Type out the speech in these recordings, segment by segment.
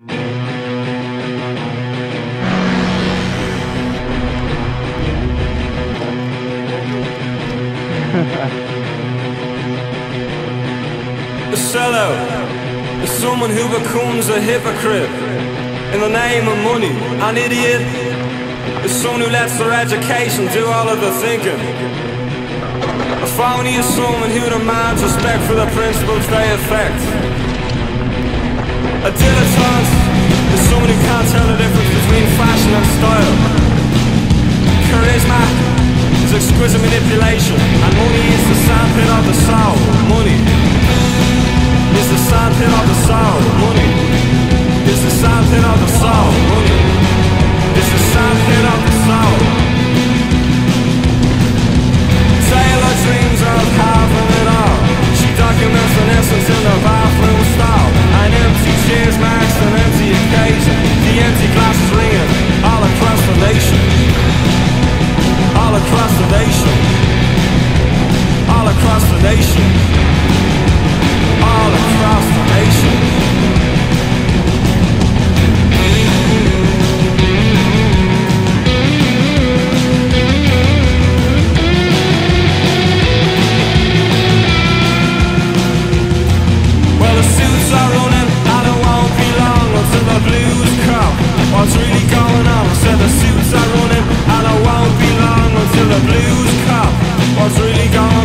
A sellout is someone who becomes a hypocrite in the name of money. An idiot is someone who lets their education do all of the thinking. A phony is someone who demands respect for the principles they affect. Is a manipulation, and money is the sandpit of the soul. Money gone.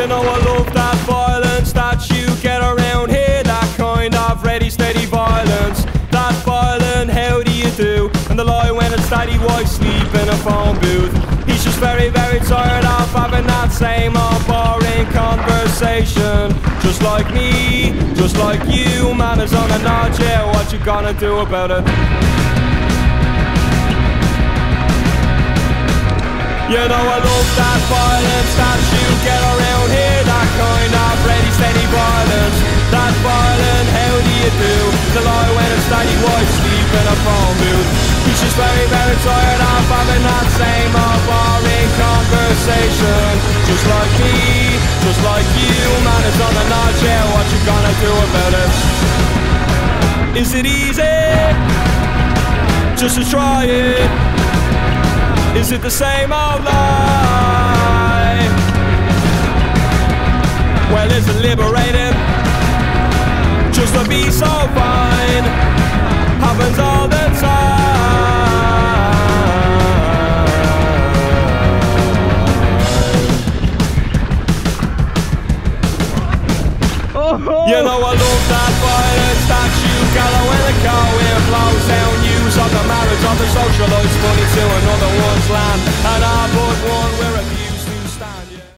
You know I love that violence that you get around here, that kind of ready, steady violence. That violent, how do you do? And the lie when it's daddy wife sleep in a phone booth. He's just very, very tired of having that same old boring conversation. Just like me, just like you, man is on a nod, yeah, what you gonna do about it? You know I love that violence that you get around here That kind of ready steady violence That violent, how do you do? The lie when it's steady wife sleep in a phone booth He's just very very tired of having that same old boring conversation Just like me, just like you Man it's on the notch, yeah, what you gonna do about it? Is it easy? Just to try it is it the same old lie? Well, is it liberating? Just to be so fine happens all the time. You know I love that violence that you gather when the car wind blows down News